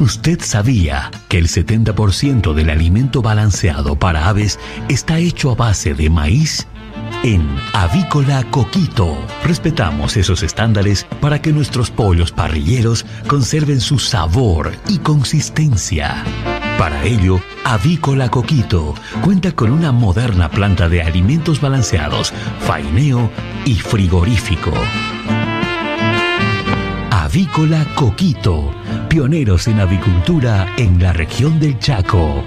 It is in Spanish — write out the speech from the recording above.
¿Usted sabía que el 70% del alimento balanceado para aves está hecho a base de maíz? En Avícola Coquito respetamos esos estándares para que nuestros pollos parrilleros conserven su sabor y consistencia. Para ello, Avícola Coquito cuenta con una moderna planta de alimentos balanceados, faineo y frigorífico. Avícola Coquito, pioneros en avicultura en la región del Chaco.